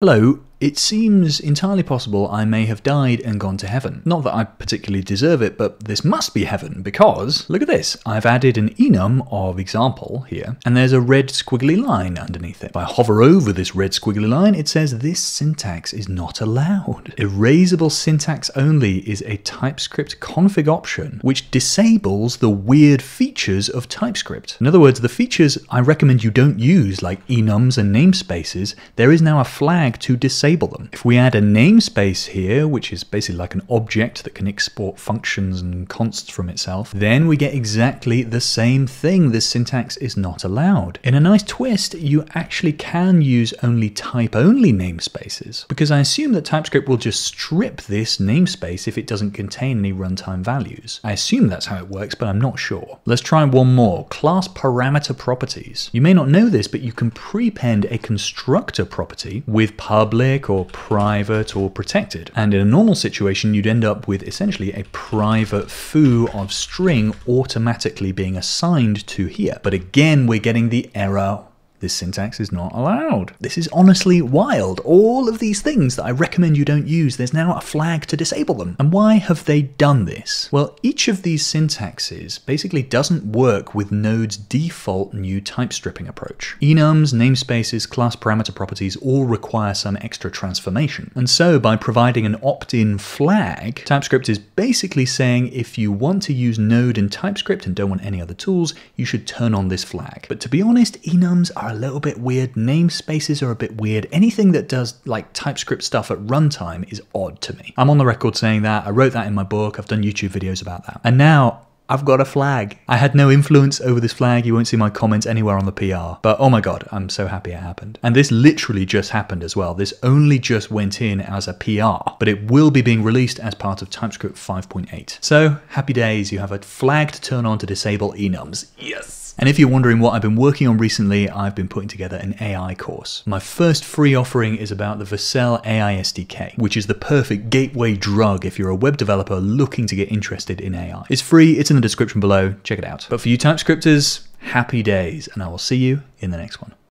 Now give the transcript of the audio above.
Hello, it seems entirely possible I may have died and gone to heaven. Not that I particularly deserve it, but this must be heaven because, look at this, I've added an enum of example here, and there's a red squiggly line underneath it. If I hover over this red squiggly line, it says this syntax is not allowed. Erasable syntax only is a TypeScript config option, which disables the weird features of TypeScript. In other words, the features I recommend you don't use, like enums and namespaces, there is now a flag to disable disable them. If we add a namespace here, which is basically like an object that can export functions and consts from itself, then we get exactly the same thing. This syntax is not allowed. In a nice twist, you actually can use only type-only namespaces, because I assume that TypeScript will just strip this namespace if it doesn't contain any runtime values. I assume that's how it works, but I'm not sure. Let's try one more. Class parameter properties. You may not know this, but you can prepend a constructor property with public public or private or protected. And in a normal situation, you'd end up with essentially a private foo of string automatically being assigned to here. But again, we're getting the error this syntax is not allowed. This is honestly wild. All of these things that I recommend you don't use, there's now a flag to disable them. And why have they done this? Well, each of these syntaxes basically doesn't work with Node's default new type stripping approach. Enums, namespaces, class parameter properties all require some extra transformation. And so by providing an opt-in flag, TypeScript is basically saying if you want to use Node and TypeScript and don't want any other tools, you should turn on this flag. But to be honest, enums are are a little bit weird. Namespaces are a bit weird. Anything that does like TypeScript stuff at runtime is odd to me. I'm on the record saying that. I wrote that in my book. I've done YouTube videos about that. And now I've got a flag. I had no influence over this flag. You won't see my comments anywhere on the PR. But oh my god, I'm so happy it happened. And this literally just happened as well. This only just went in as a PR, but it will be being released as part of TypeScript 5.8. So happy days, you have a flag to turn on to disable enums. Yes! And if you're wondering what I've been working on recently, I've been putting together an AI course. My first free offering is about the Vercel AI SDK, which is the perfect gateway drug if you're a web developer looking to get interested in AI. It's free, it's in the description below, check it out. But for you TypeScripters, happy days, and I will see you in the next one.